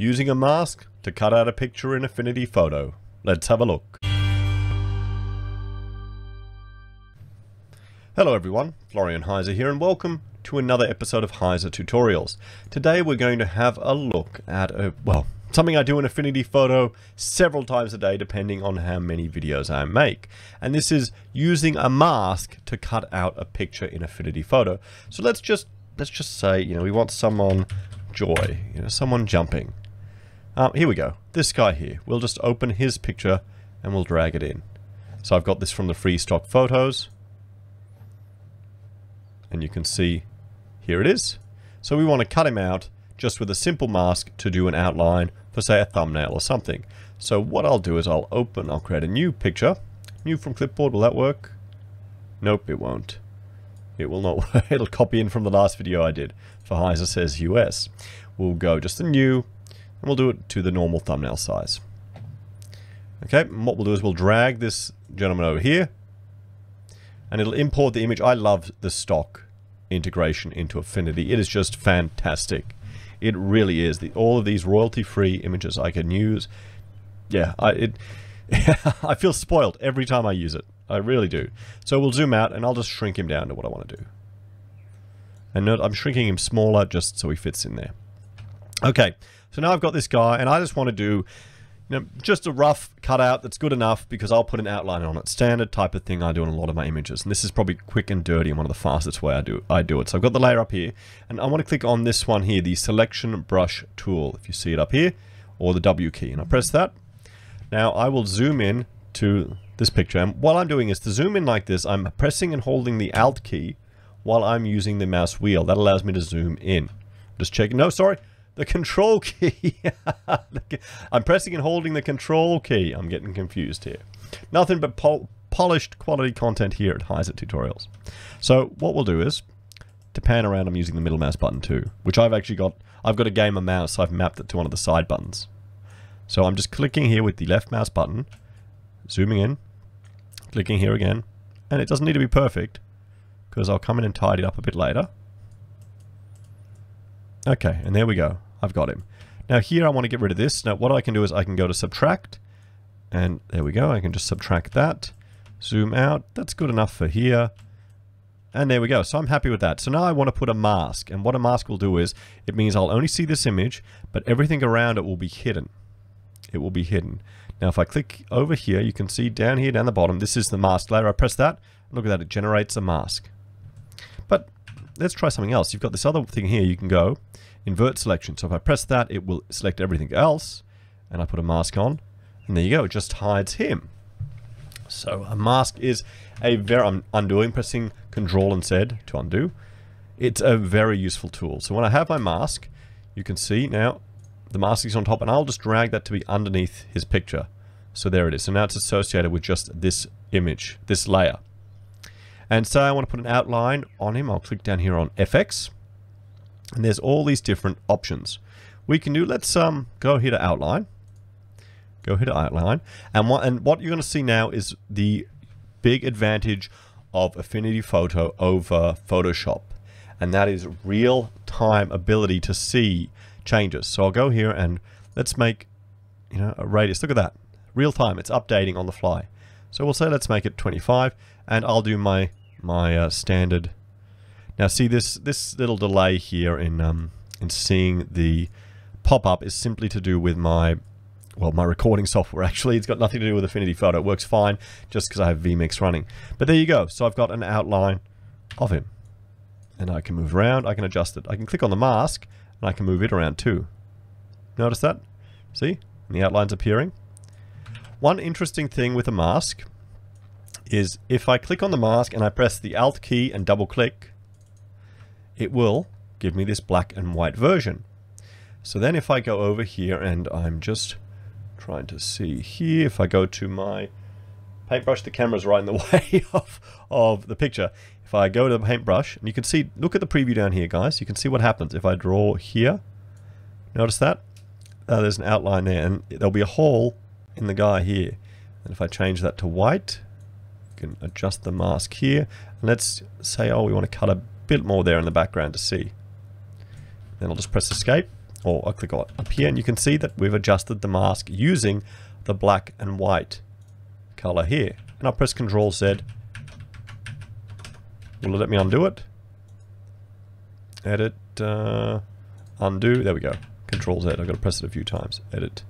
using a mask to cut out a picture in Affinity Photo. Let's have a look. Hello everyone, Florian Heise here and welcome to another episode of Heise Tutorials. Today we're going to have a look at a, well, something I do in Affinity Photo several times a day depending on how many videos I make. And this is using a mask to cut out a picture in Affinity Photo. So let's just let's just say, you know, we want someone joy, you know, someone jumping. Um, here we go. This guy here. We'll just open his picture and we'll drag it in. So I've got this from the free stock photos. And you can see here it is. So we want to cut him out just with a simple mask to do an outline for say a thumbnail or something. So what I'll do is I'll open, I'll create a new picture. New from clipboard, will that work? Nope, it won't. It will not work. It'll copy in from the last video I did for Heise Says US. We'll go just a new, and we'll do it to the normal thumbnail size. Okay, and what we'll do is we'll drag this gentleman over here, and it'll import the image. I love the stock integration into Affinity. It is just fantastic. It really is. The, all of these royalty-free images I can use. Yeah, I, it, I feel spoiled every time I use it. I really do. So we'll zoom out and I'll just shrink him down to what I want to do. And note, I'm shrinking him smaller just so he fits in there. Okay, so now I've got this guy and I just want to do you know, just a rough cutout that's good enough because I'll put an outline on it. Standard type of thing I do in a lot of my images. And this is probably quick and dirty and one of the fastest way I do, I do it. So I've got the layer up here and I want to click on this one here, the selection brush tool. If you see it up here or the W key and I press that. Now I will zoom in to this picture. And what I'm doing is to zoom in like this, I'm pressing and holding the Alt key while I'm using the mouse wheel. That allows me to zoom in. Just checking. No, sorry. The control key. I'm pressing and holding the control key. I'm getting confused here. Nothing but pol polished quality content here at Heise Tutorials. So what we'll do is, to pan around I'm using the middle mouse button too, which I've actually got, I've got a gamer mouse, so I've mapped it to one of the side buttons. So I'm just clicking here with the left mouse button, zooming in, clicking here again, and it doesn't need to be perfect, because I'll come in and tidy it up a bit later. Okay, and there we go. I've got him. Now here I want to get rid of this. Now what I can do is I can go to subtract, and there we go. I can just subtract that, zoom out. That's good enough for here. And there we go. So I'm happy with that. So now I want to put a mask. And what a mask will do is, it means I'll only see this image, but everything around it will be hidden. It will be hidden. Now if I click over here, you can see down here, down the bottom, this is the mask layer. I press that, look at that, it generates a mask. But let's try something else. You've got this other thing here, you can go invert selection. So if I press that, it will select everything else, and I put a mask on, and there you go, it just hides him. So a mask is a very, I'm undoing, pressing Control and Z to undo. It's a very useful tool. So when I have my mask, you can see now the mask is on top, and I'll just drag that to be underneath his picture. So there it is. So now it's associated with just this image, this layer. And so I want to put an outline on him. I'll click down here on FX. And there's all these different options. We can do, let's um go here to outline. Go here to outline. And what, and what you're going to see now is the big advantage of Affinity Photo over Photoshop. And that is real-time ability to see changes. So I'll go here and let's make, you know, a radius. Look at that. Real time. It's updating on the fly. So we'll say let's make it 25 and I'll do my my uh, standard. Now see this this little delay here in um, in seeing the pop-up is simply to do with my well my recording software actually. It's got nothing to do with Affinity Photo. It works fine just because I have vMix running. But there you go. So I've got an outline of him. And I can move around. I can adjust it. I can click on the mask and I can move it around too. Notice that? See? And the outline's appearing. One interesting thing with a mask is if I click on the mask and I press the Alt key and double click it will give me this black and white version. So then if I go over here and I'm just trying to see here, if I go to my paintbrush, the camera's right in the way of, of the picture. If I go to the paintbrush, and you can see, look at the preview down here, guys. You can see what happens if I draw here. Notice that? Uh, there's an outline there, and there'll be a hole in the guy here. And if I change that to white, can adjust the mask here. And let's say, oh, we want to cut a bit more there in the background to see. Then I'll just press escape or I'll click on up here and you can see that we've adjusted the mask using the black and white color here. And I'll press Control Z. Will it let me undo it? Edit, uh, undo, there we go. Control Z, I've got to press it a few times. Edit,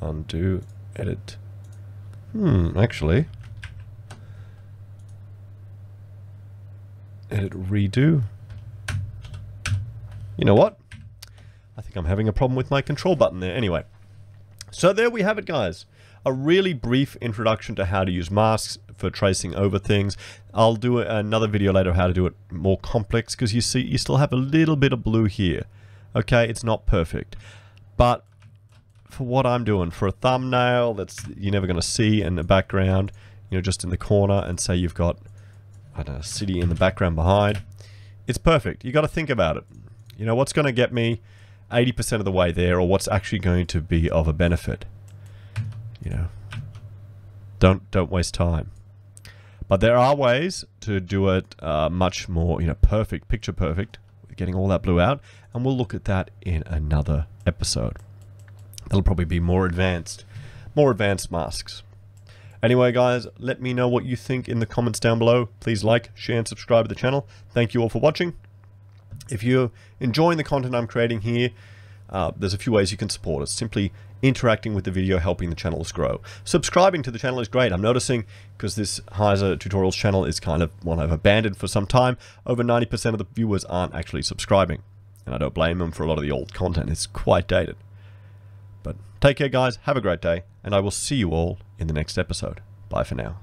undo, edit. Hmm, actually. Edit, redo. You know what? I think I'm having a problem with my control button there. Anyway, so there we have it, guys. A really brief introduction to how to use masks for tracing over things. I'll do another video later how to do it more complex because you see you still have a little bit of blue here. Okay, it's not perfect. But for what I'm doing, for a thumbnail that's you're never going to see in the background, you know, just in the corner and say you've got, Know, a city in the background behind, it's perfect. you got to think about it. You know, what's going to get me 80% of the way there or what's actually going to be of a benefit. You know, don't, don't waste time. But there are ways to do it uh, much more, you know, perfect, picture perfect, getting all that blue out. And we'll look at that in another episode. That'll probably be more advanced, more advanced masks. Anyway, guys, let me know what you think in the comments down below. Please like, share, and subscribe to the channel. Thank you all for watching. If you're enjoying the content I'm creating here, uh, there's a few ways you can support us. Simply interacting with the video, helping the channels grow. Subscribing to the channel is great. I'm noticing, because this Heise Tutorials channel is kind of one I've abandoned for some time, over 90% of the viewers aren't actually subscribing. And I don't blame them for a lot of the old content. It's quite dated. But take care, guys. Have a great day. And I will see you all in the next episode. Bye for now.